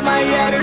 My head.